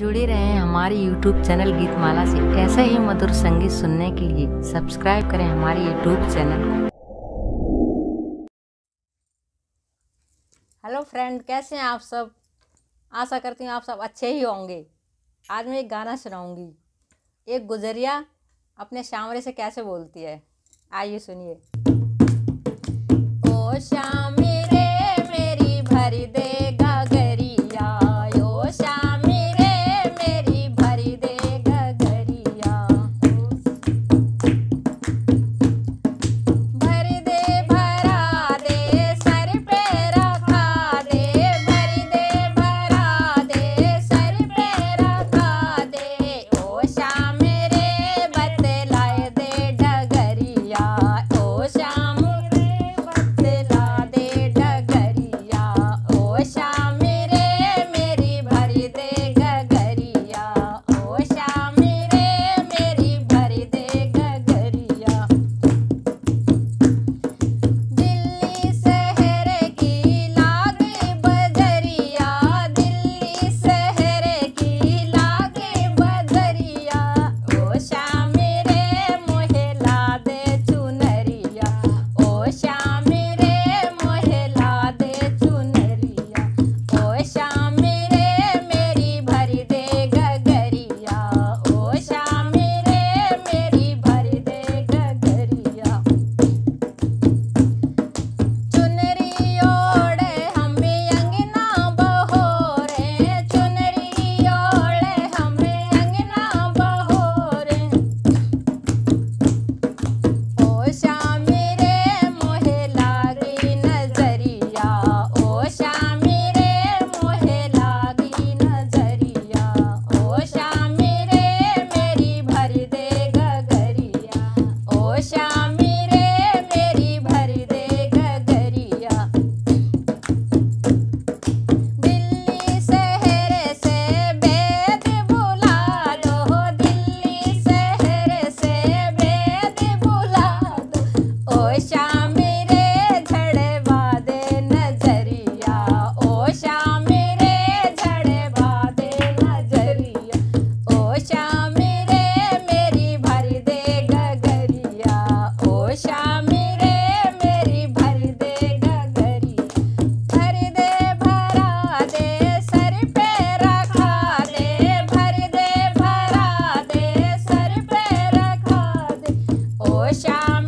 जुड़े रहें हमारे YouTube चैनल गीतमाला से। ऐसे ही मधुर संगीत सुनने के लिए सब्सक्राइब करें हमारे YouTube चैनल। को हेलो फ्रेंड, कैसे हैं आप सब? आशा करती हूँ आप सब अच्छे ही होंगे। आज मैं एक गाना सुनाऊँगी। एक गुजरिया अपने श्यामरे से कैसे बोलती है? आइए सुनिए। ओ श्याम Push.